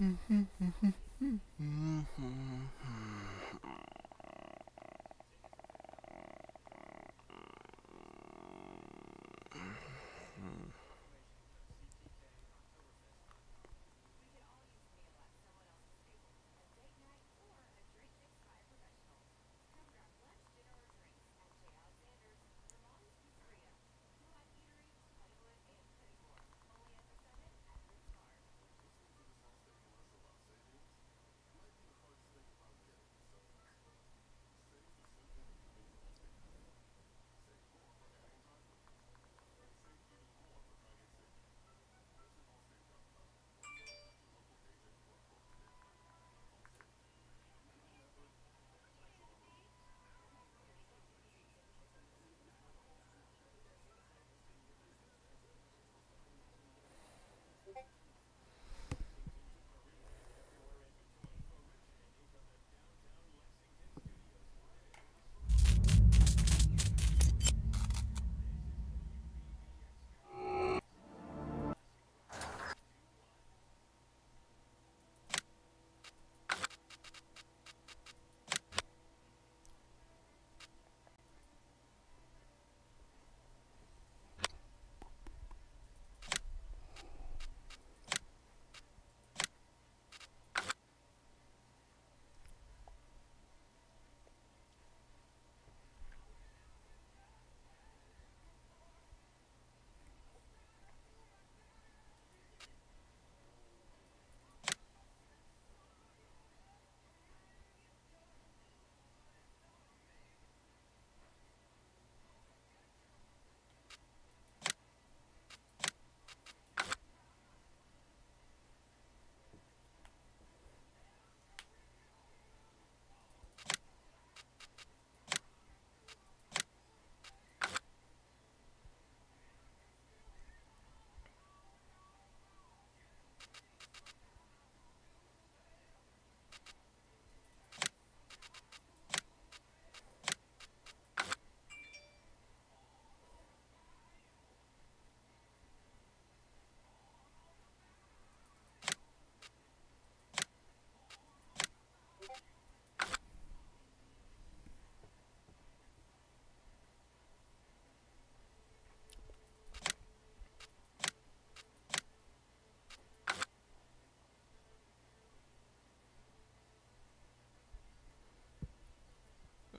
Mm-hmm. mm-hmm. mm-hmm. mm-hmm.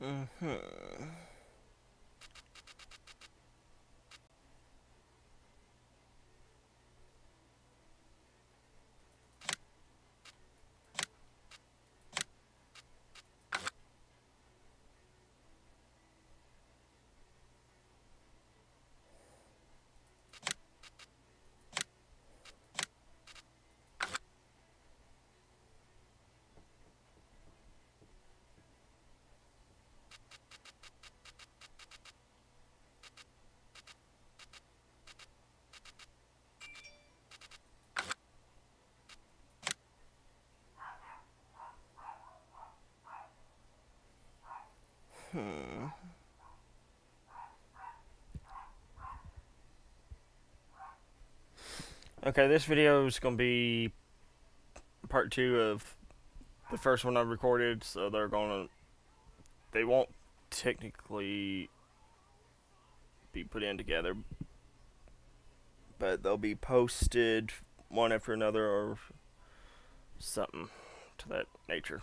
Uh-huh. Hmm. Okay, this video is going to be part two of the first one I recorded, so they're going to, they won't technically be put in together, but they'll be posted one after another or something to that nature.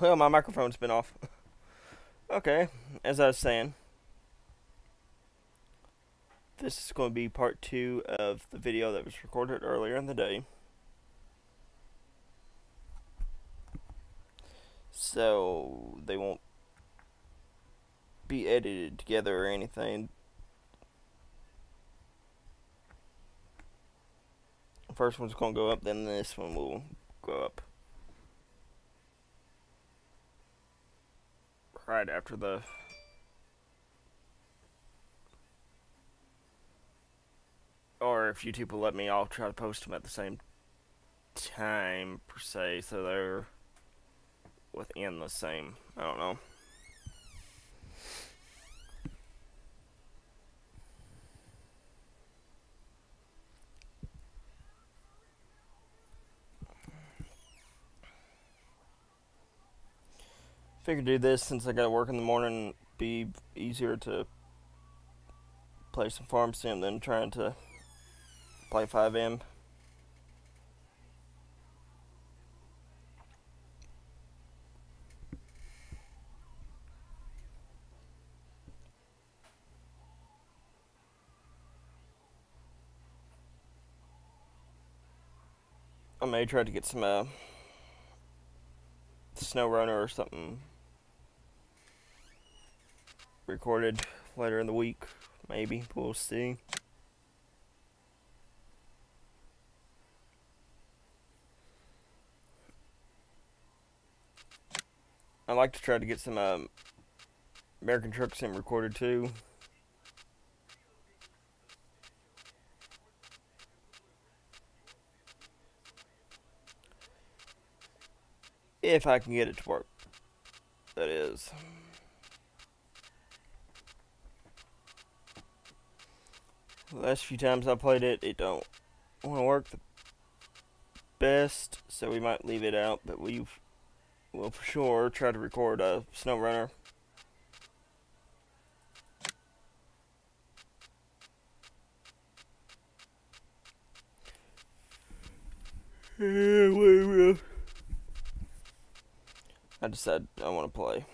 Well, my microphone's been off. okay, as I was saying, this is going to be part two of the video that was recorded earlier in the day. So, they won't be edited together or anything. First one's going to go up, then this one will go up. right after the or if YouTube will let me, I'll try to post them at the same time per se, so they're within the same. I don't know. Figured do this since I gotta work in the morning, be easier to play some farm sim than trying to play FiveM. I may try to get some uh, SnowRunner or something recorded later in the week. Maybe. We'll see. I like to try to get some um, American Truck Sim recorded too. If I can get it to work. That is. The last few times I played it, it don't want to work the best, so we might leave it out, but we will for sure try to record a SnowRunner. I decided I want to play.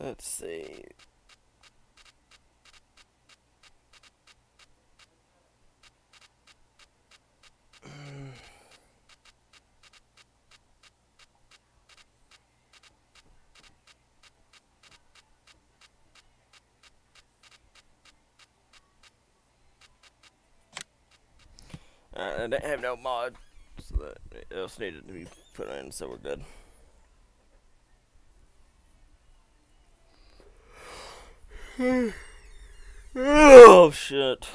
Let's see. Uh, I didn't have no mod, so that else needed to be put in, so we're good. oh shit.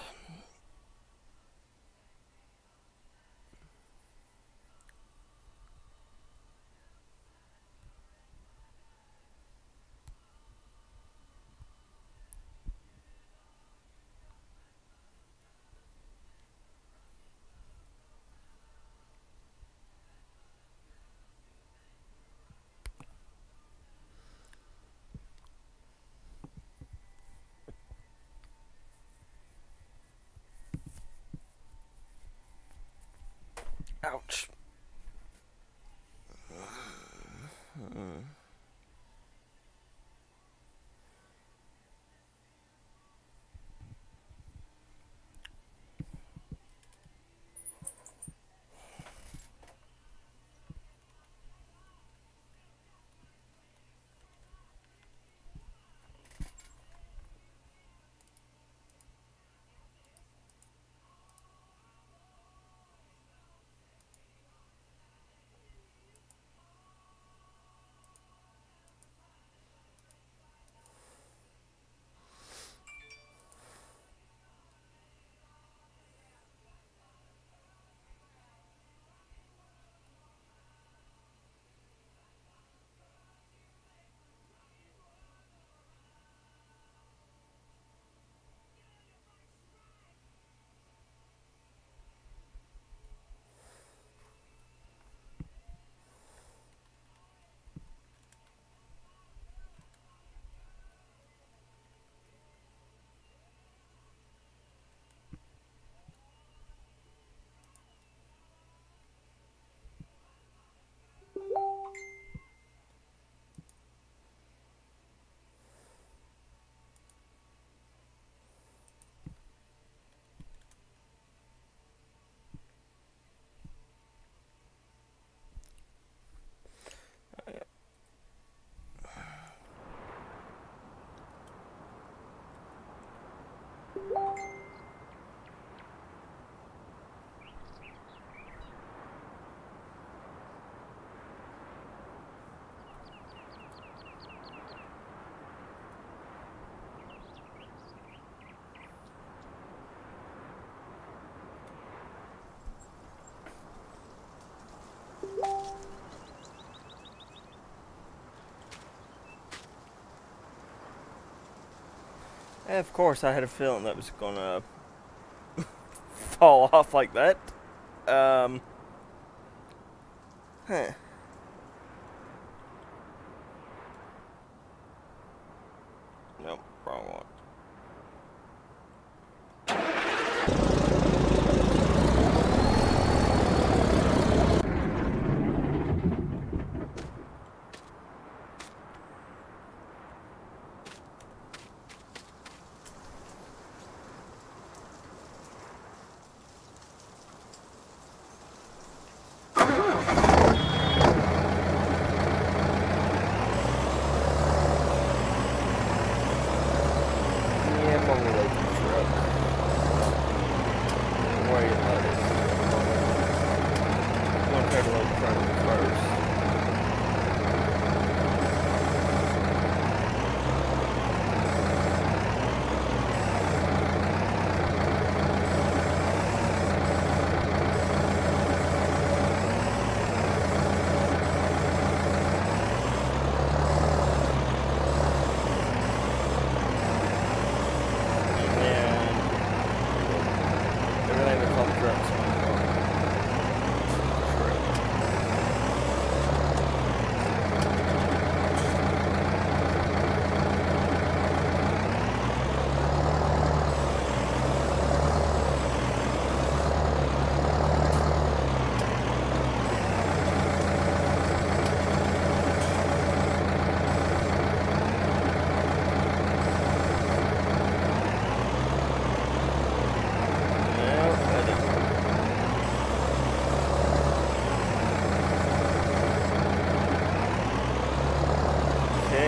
Eh, of course, I had a feeling that was gonna fall off like that. Um, huh.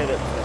bandits.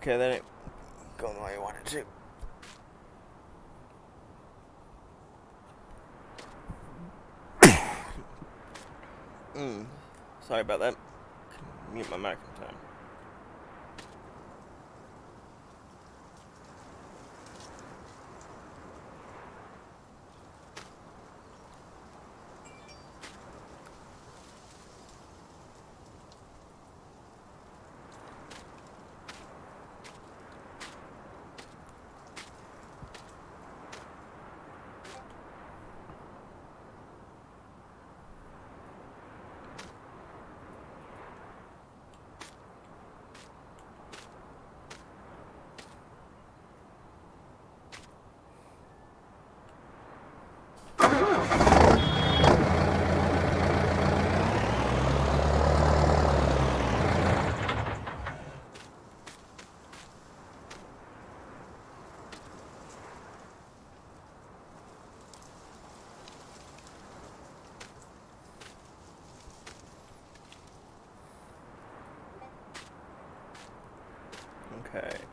Okay, that ain't going the way I wanted to. mm, sorry about that. Okay.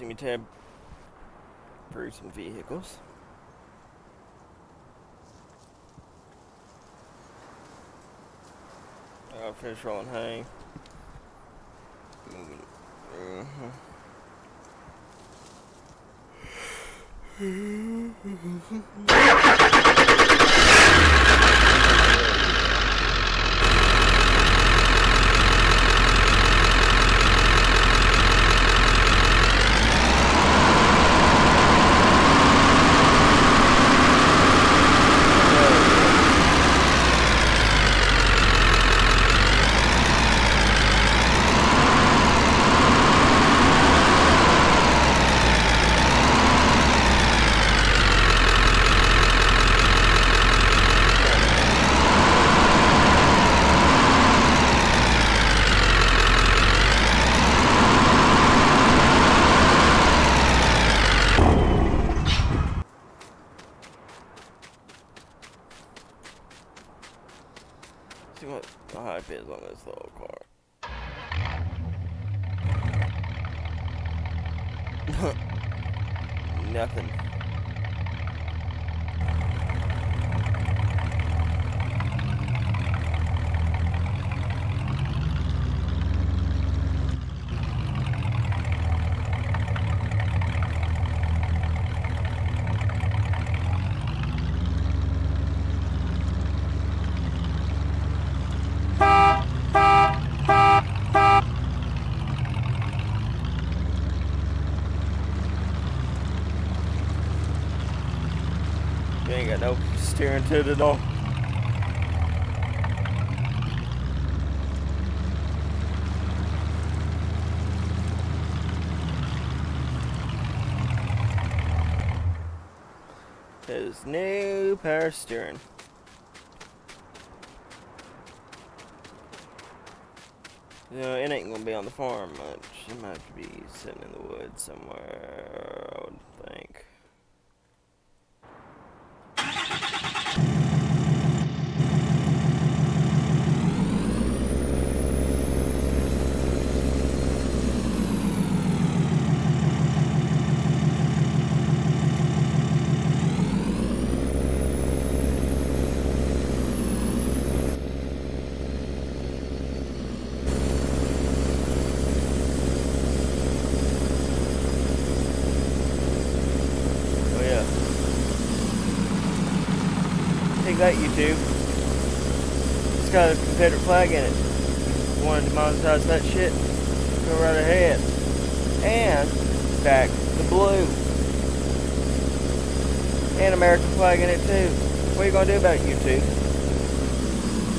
Me tab through some vehicles. I'll finish rolling hay. Moving. Uh-huh. See what the hype is on this little car. Nothing. You ain't got no steering to no power steering. You know, it ain't gonna be on the farm much. It might have to be sitting in the woods somewhere, I would think. Oh yeah. Take that, YouTube. It's got a Flag in it. You to demonetize that shit? Go right ahead. And back the blue. And American flag in it too. What are you gonna do about it, YouTube?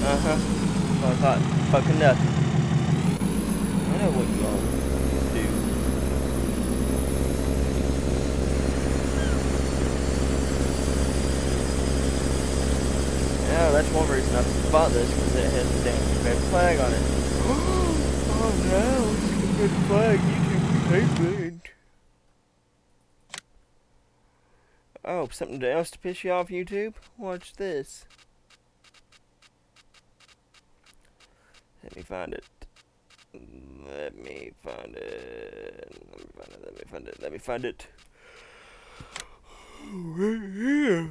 Uh huh. I thought fucking nothing. I know what you all do. One reason I bought this because it has a damn Confederate flag on it. oh no, it's a Confederate flag. YouTube hate it. Oh, something else to piss you off, YouTube? Watch this. Let me find it. Let me find it. Let me find it. Let me find it. Let me find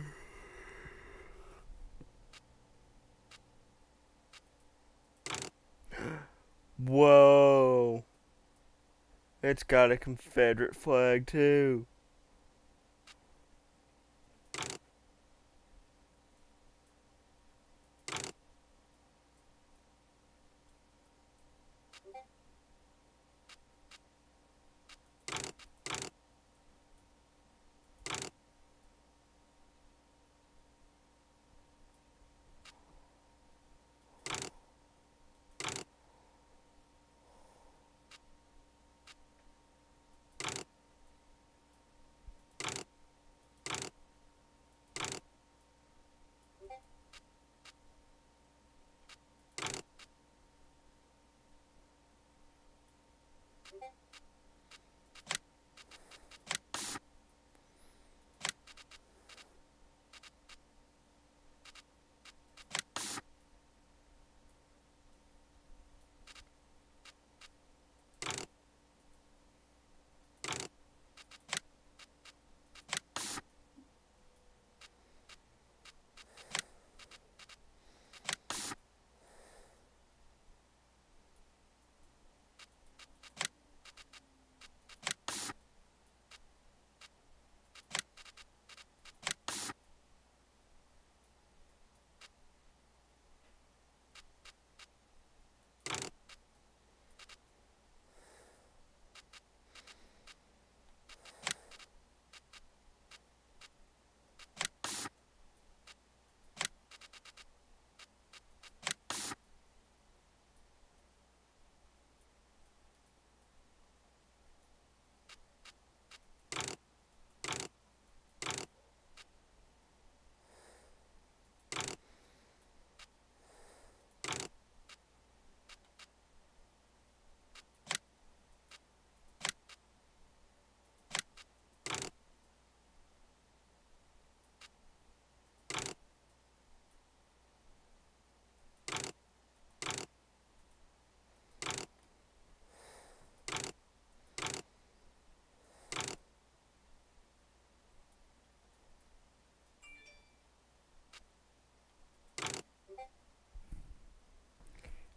it. Whoa. It's got a Confederate flag too.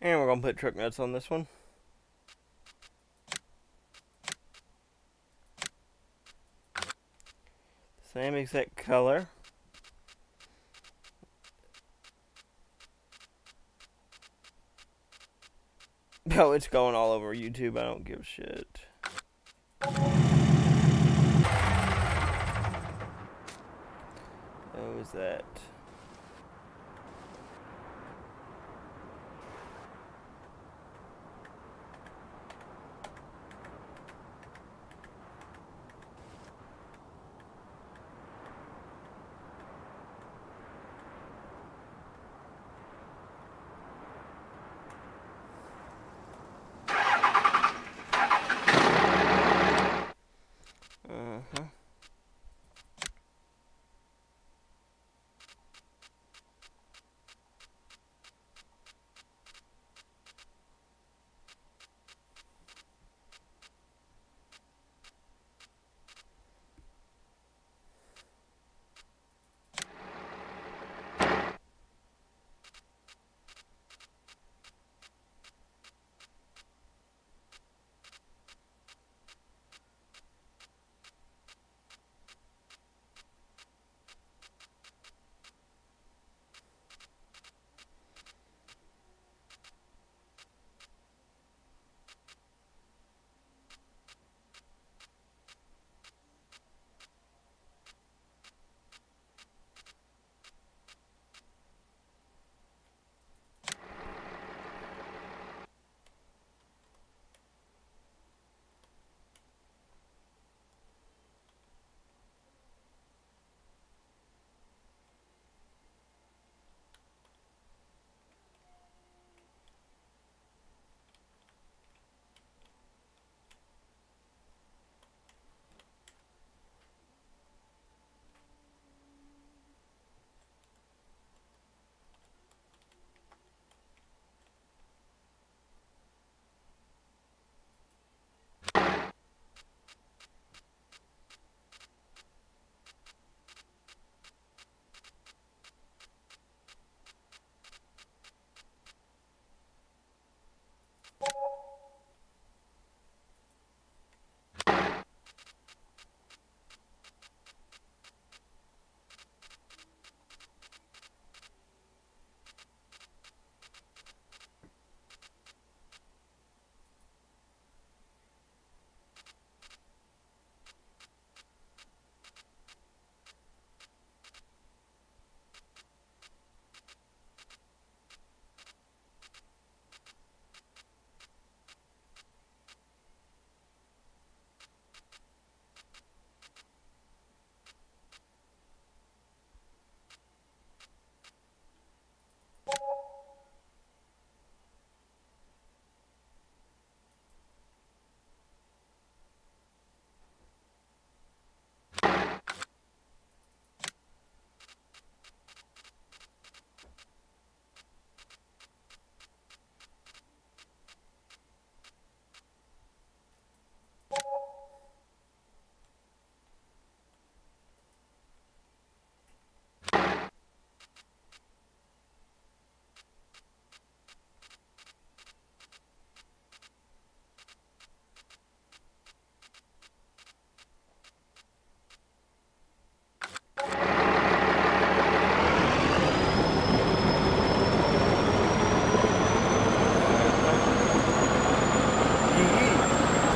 And we're going to put truck nuts on this one. Same exact color. Oh, it's going all over YouTube. I don't give a shit. What was that?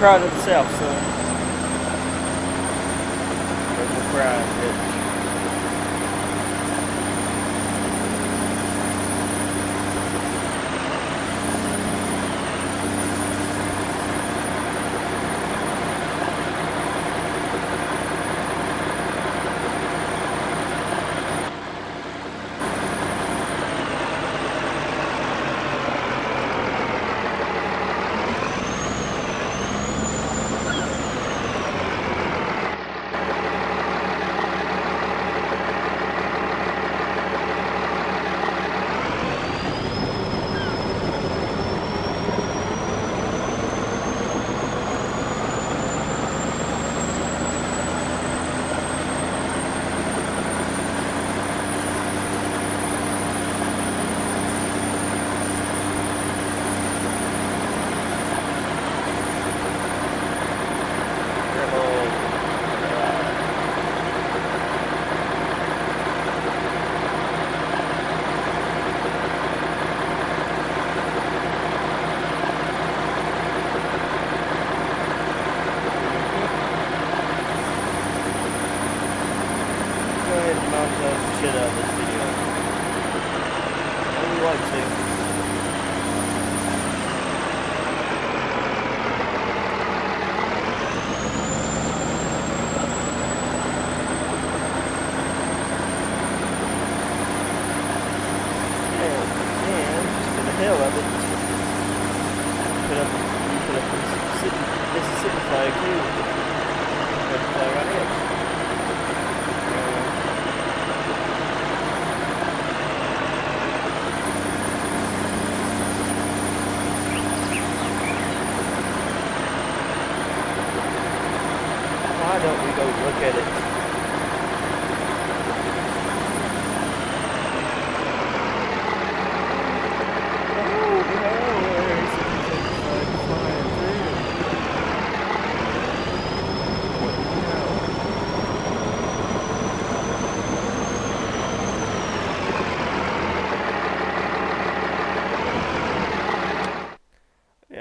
Cry to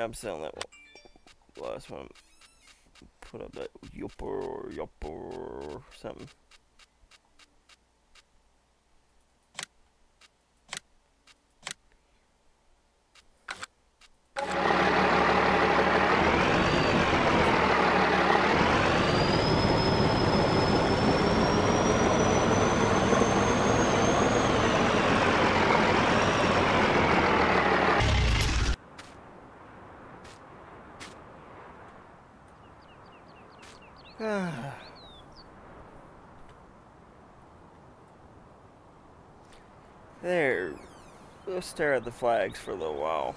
I'm selling that one. last one. Put up that yupper, yopper, something. There. Let's stare at the flags for a little while.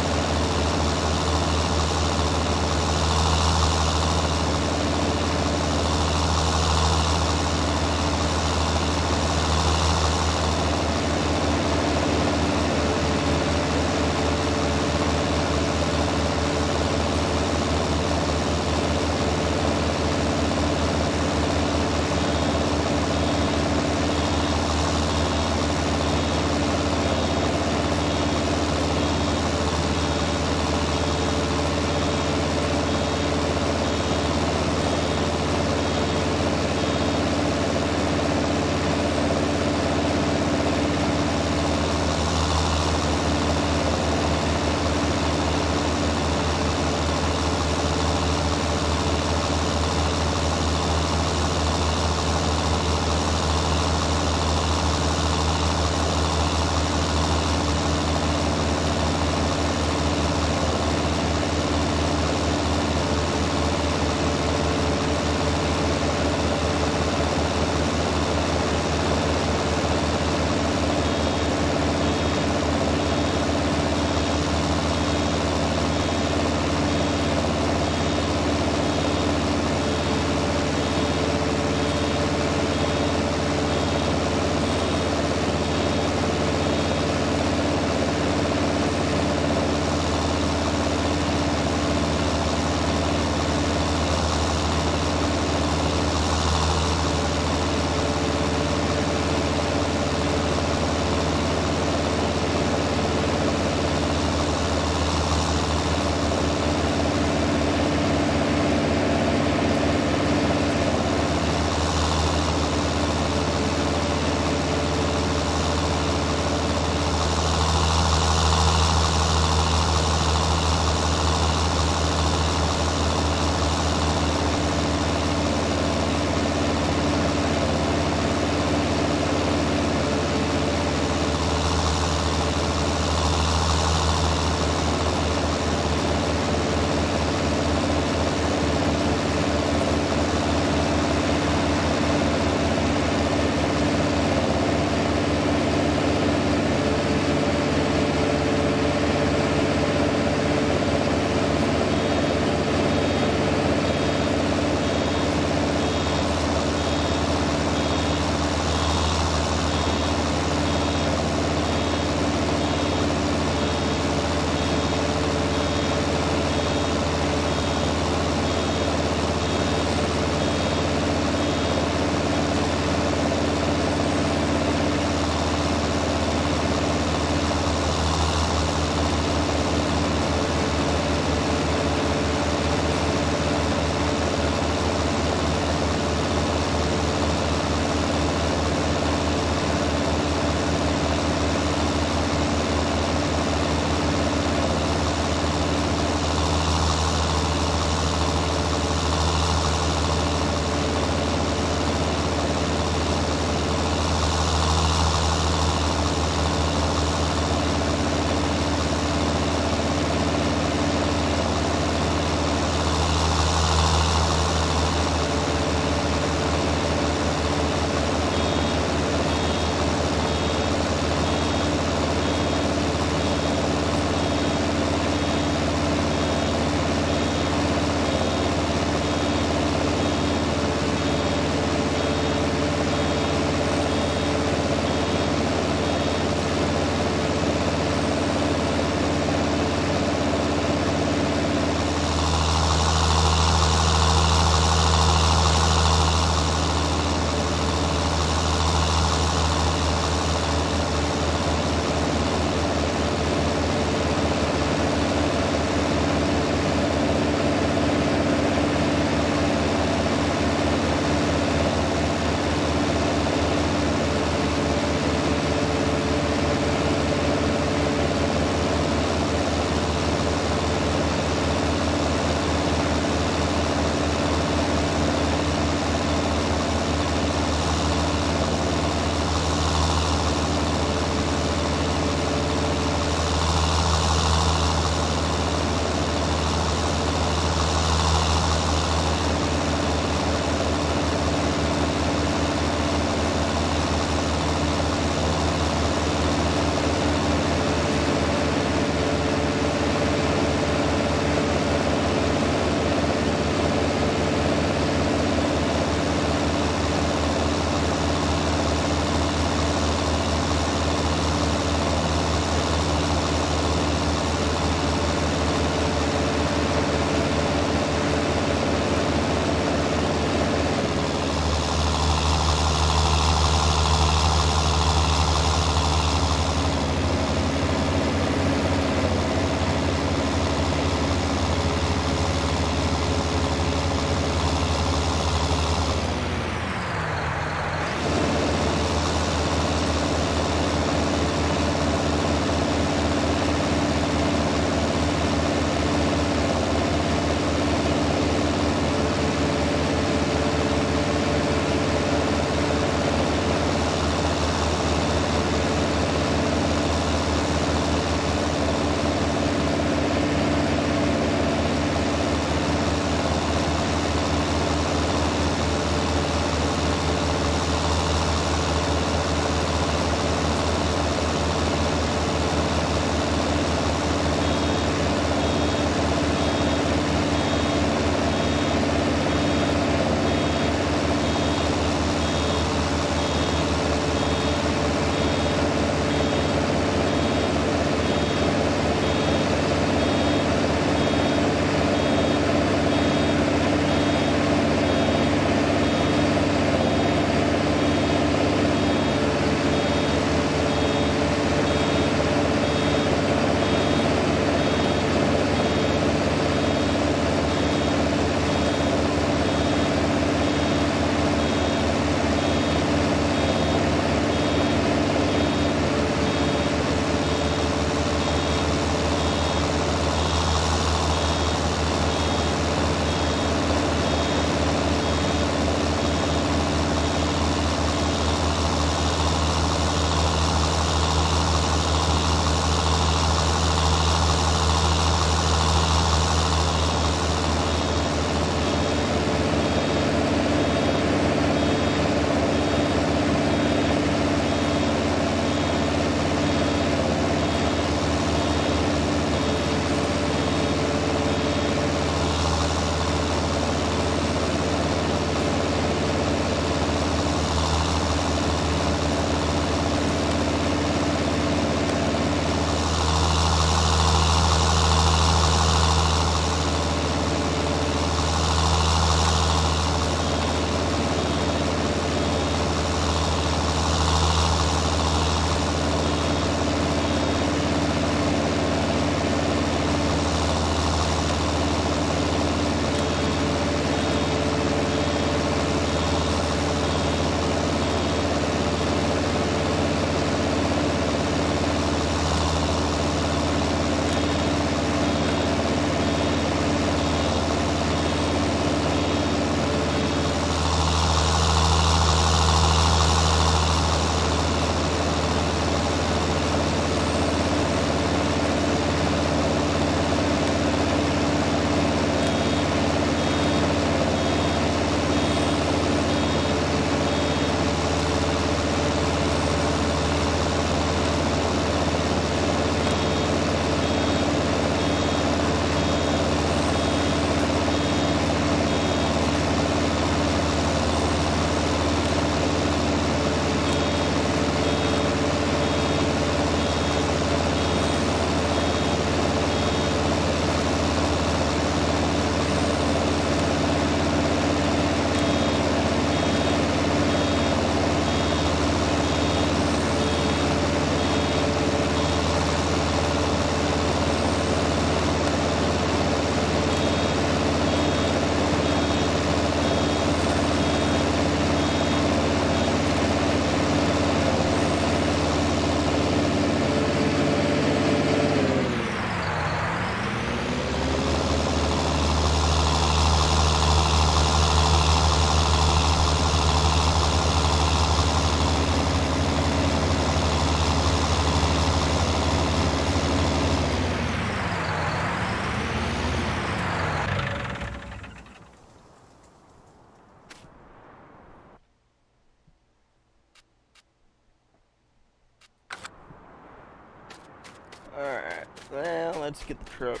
Let's get the truck.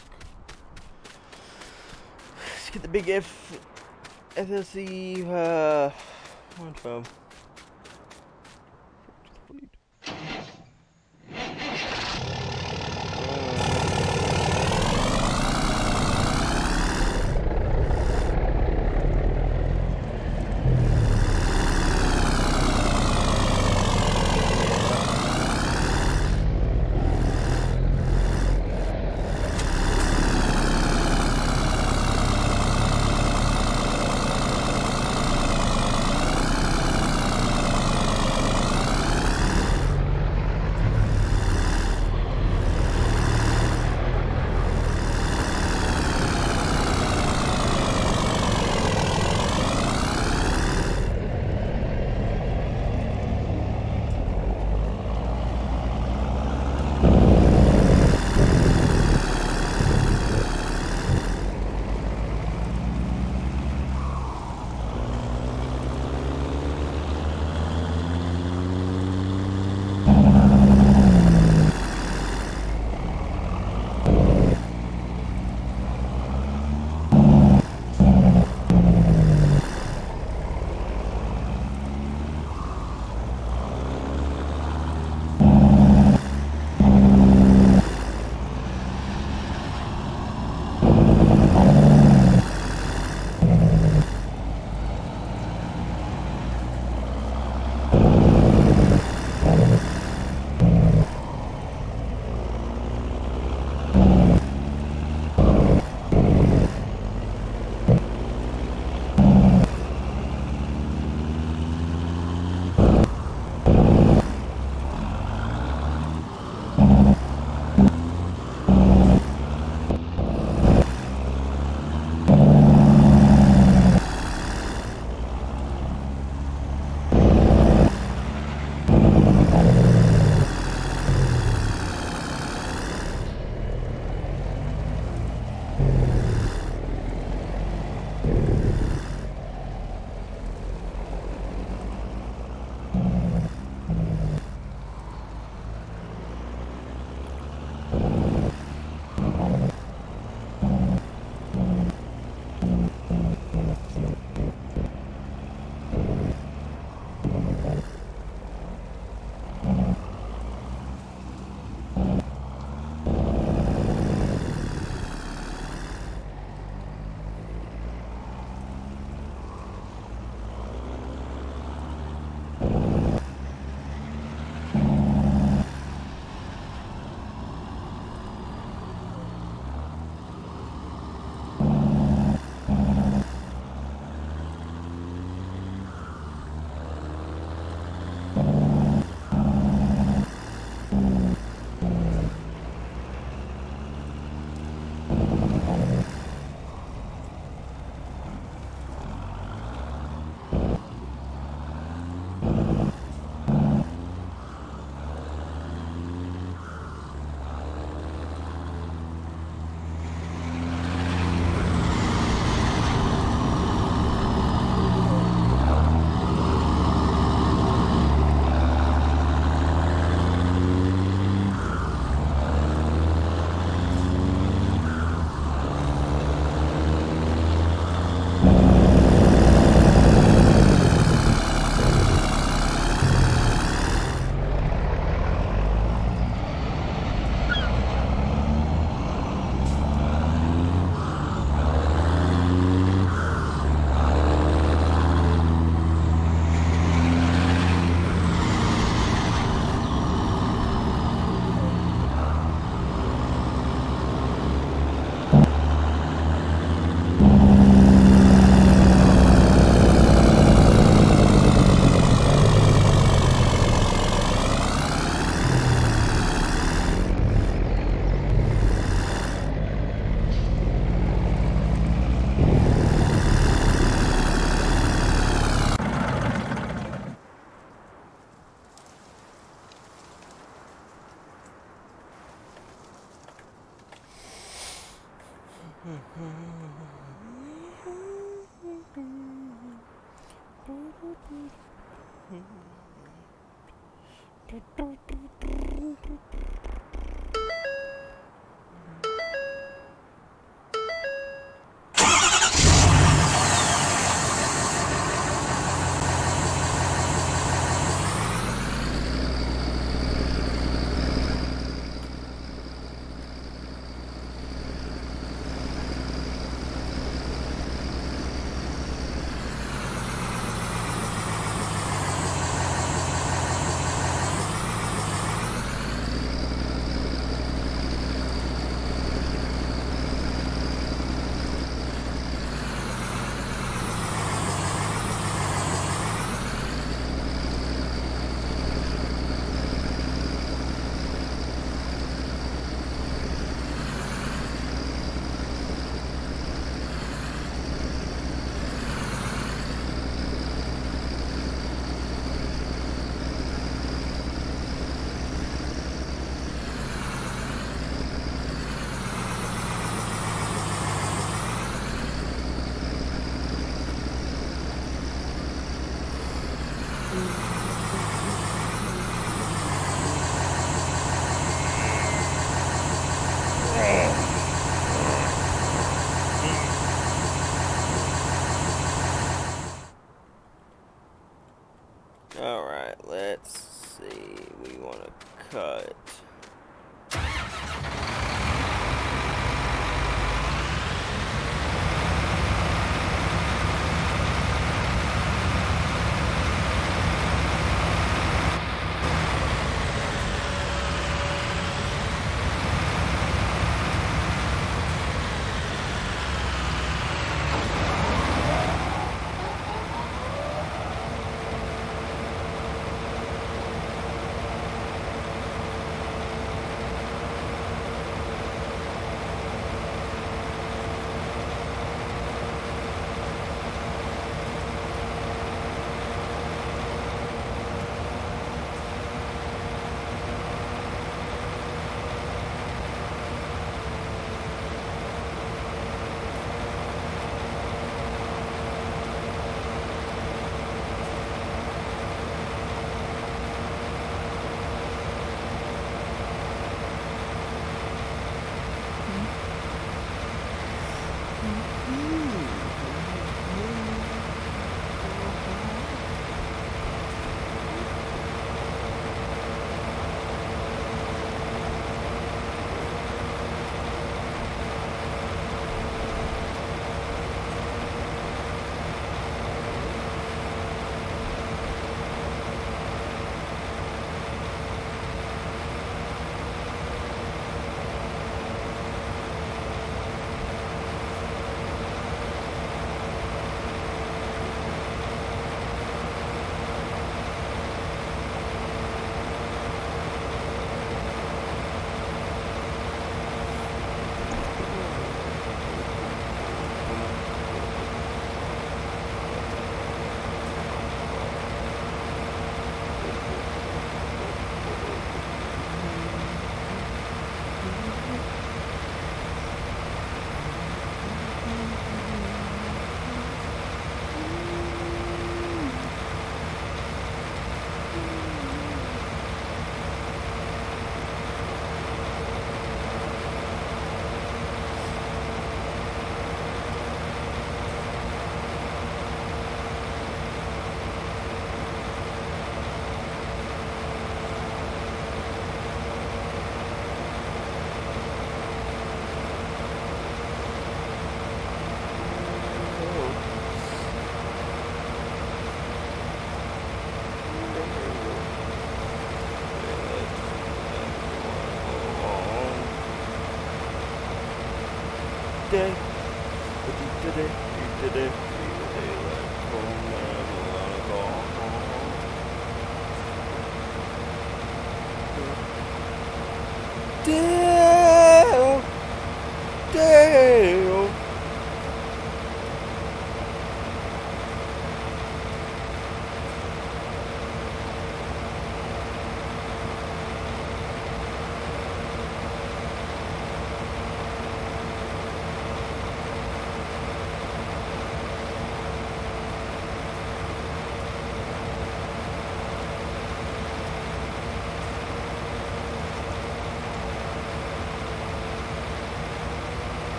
Let's get the big F FSC uh 112.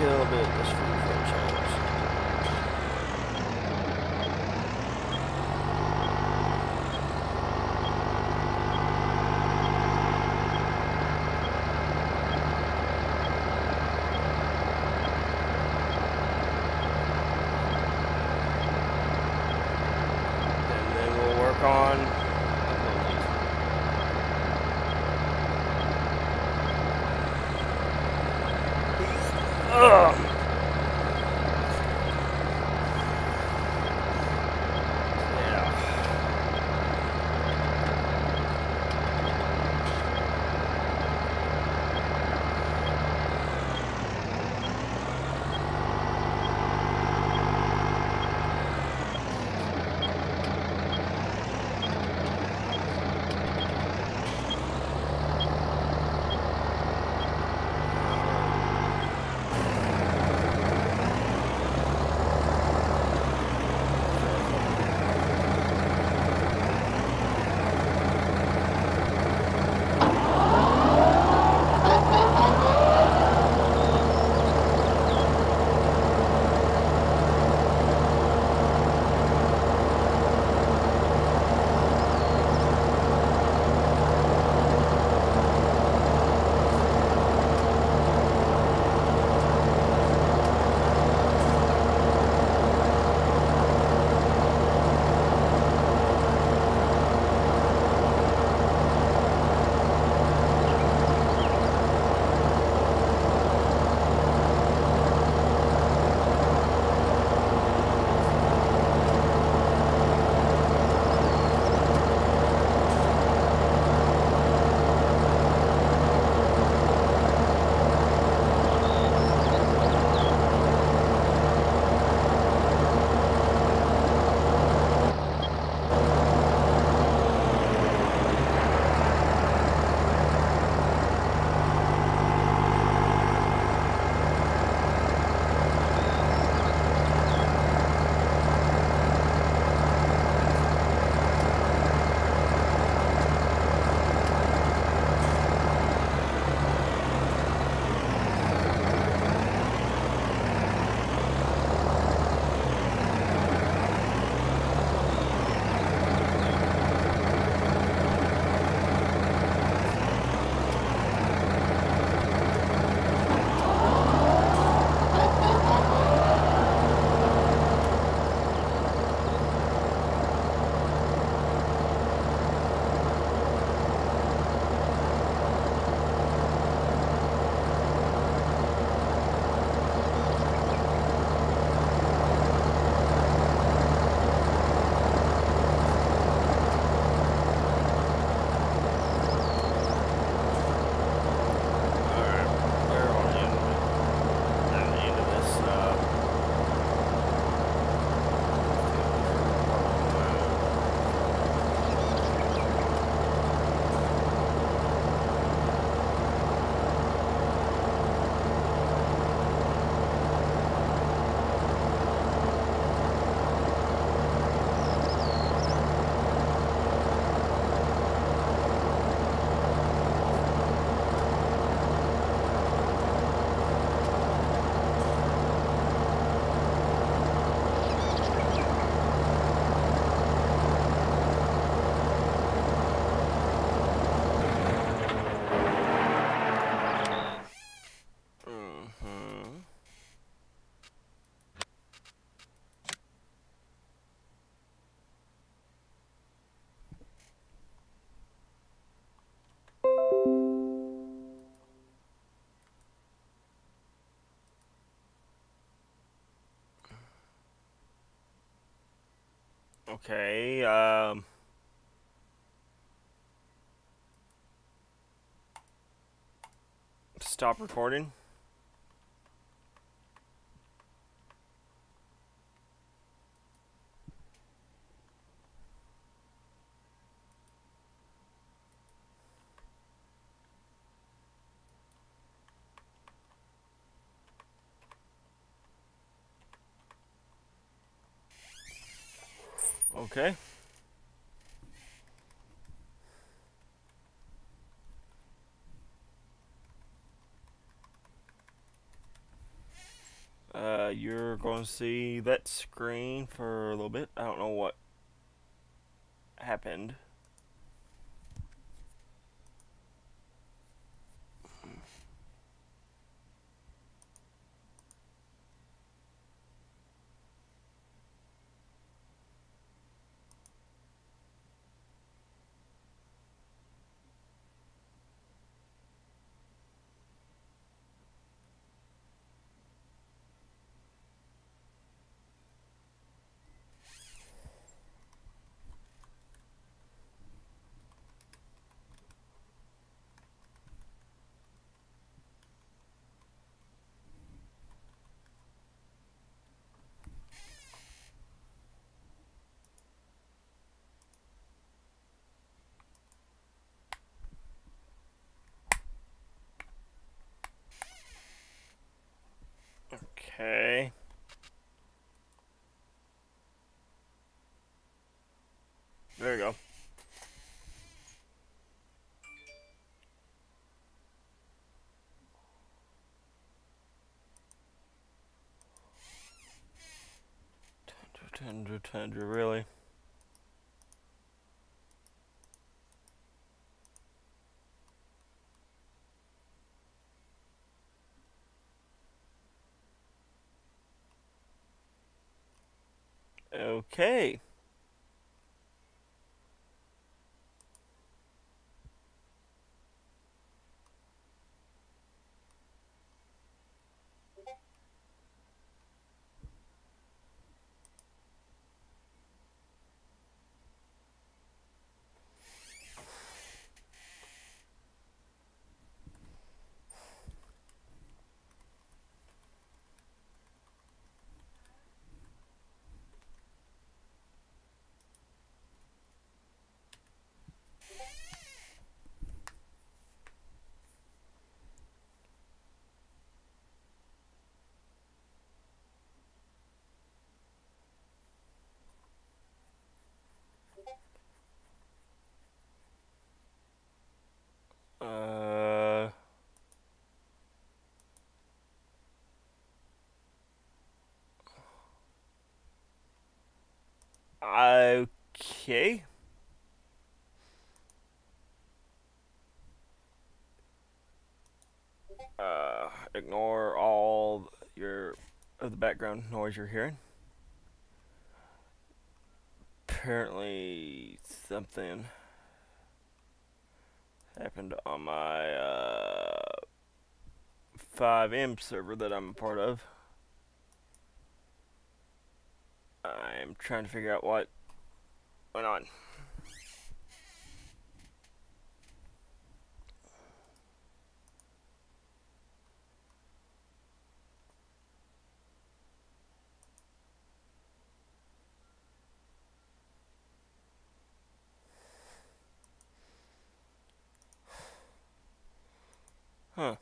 get a little bit of this from the franchise. Okay, um... Stop recording. Okay. Uh, you're going to see that screen for a little bit. I don't know what happened. Okay. There you go. Tender, really? Okay. Uh. Okay. Uh, ignore all your of the background noise you're hearing. Apparently, something happened on my uh, FiveM server that I'm a part of. I'm trying to figure out what went on. Huh.